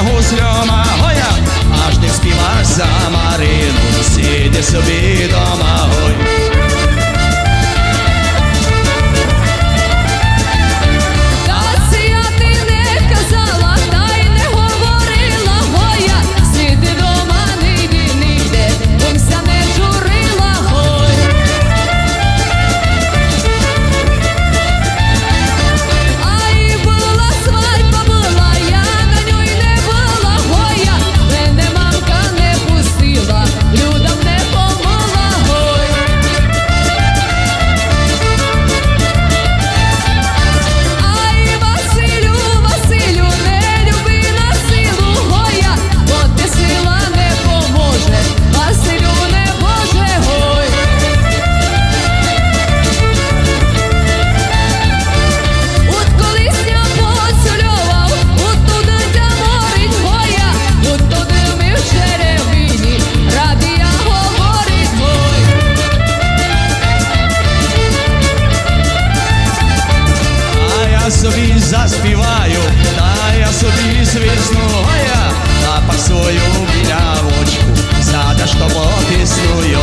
гусльома гоя, аж ти співаш за Марину, сіди собі дома гой. я собі заспіваю, та я собі свисну, а я та пасую білявочку, задаш тобо пісною.